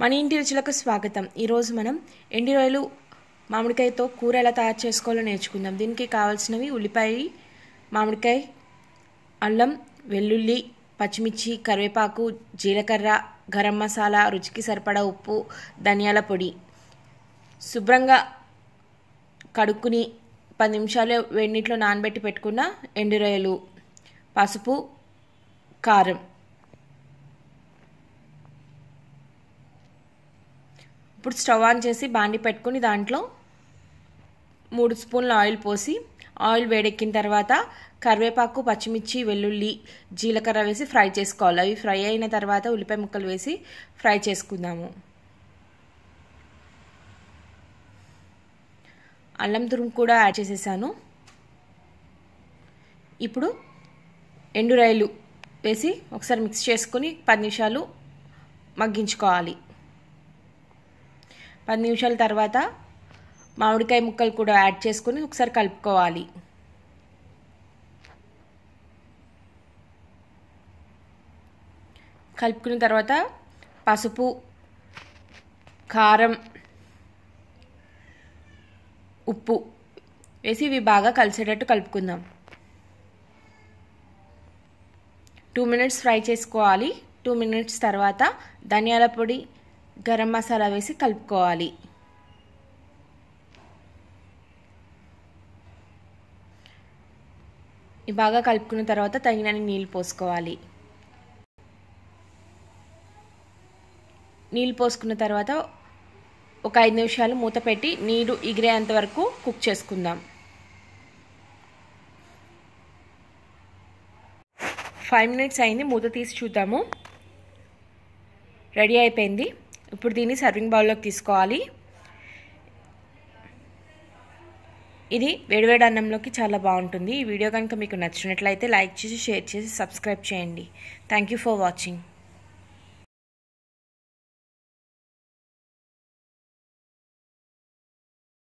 మన ఇంటి రుచులకు స్వాగతం. ఈరోజు మనం ఎండి రొయ్యలు మామిడికాయతో కూర ఎలా తయారు చేసుకోవాలో నేర్చుకుందాం. దీనికి కావాల్సినవి ఉల్లిపాయ మామిడికాయ అల్లం వెల్లుల్లి పచ్చిమిర్చి కరివేపాకు జీలకర్ర గరం మసాలా రుచికి సరిపడా ఉప్పు ధనియాల పొడి. శుభ్రంగా కడుక్కుని పది నిమిషాలు వేడినీటిలో నానబెట్టి పెట్టుకున్న ఎండు రొయ్యలు పసుపు కారం. ఇప్పుడు స్టవ్ ఆన్ చేసి బాండి పెట్టుకుని దాంట్లో మూడు స్పూన్ల ఆయిల్ పోసి ఆయిల్ వేడెక్కిన తర్వాత కరివేపాకు పచ్చిమిర్చి వెల్లుల్లి జీలకర్ర వేసి ఫ్రై చేసుకోవాలి. అవి ఫ్రై అయిన తర్వాత ఉల్లిపాయ ముక్కలు వేసి ఫ్రై చేసుకుందాము. అల్లం తురుము కూడా యాడ్ చేసేసాను. ఇప్పుడు ఎండురాయలు వేసి ఒకసారి మిక్స్ చేసుకుని పది నిమిషాలు మగ్గించుకోవాలి. పది నిమిషాల తర్వాత మామిడికాయ ముక్కలు కూడా యాడ్ చేసుకుని ఒకసారి కలుపుకోవాలి. కలుపుకున్న తర్వాత పసుపు కారం ఉప్పు వేసి ఇవి బాగా కలిసేటట్టు కలుపుకుందాం. టూ మినిట్స్ ఫ్రై చేసుకోవాలి. టూ మినిట్స్ తర్వాత ధనియాల పొడి గరం మసాలా వేసి కలుపుకోవాలి. బాగా కలుపుకున్న తర్వాత తగినన్ని నీళ్ళు పోసుకోవాలి. నీళ్ళు పోసుకున్న తర్వాత ఒక ఐదు నిమిషాలు మూత పెట్టి నీరు ఎగిరేంత వరకు కుక్ చేసుకుందాం. ఫైవ్ మినిట్స్ అయింది మూత తీసి చూద్దాము. రెడీ అయిపోయింది. ఇప్పుడు దీన్ని సర్వింగ్ బౌల్లోకి తీసుకోవాలి. ఇది వేడివేడి అన్నంలోకి చాలా బాగుంటుంది. ఈ వీడియో కనుక మీకు నచ్చినట్లయితే లైక్ చేసి షేర్ చేసి సబ్స్క్రైబ్ చేయండి. Thank you for watching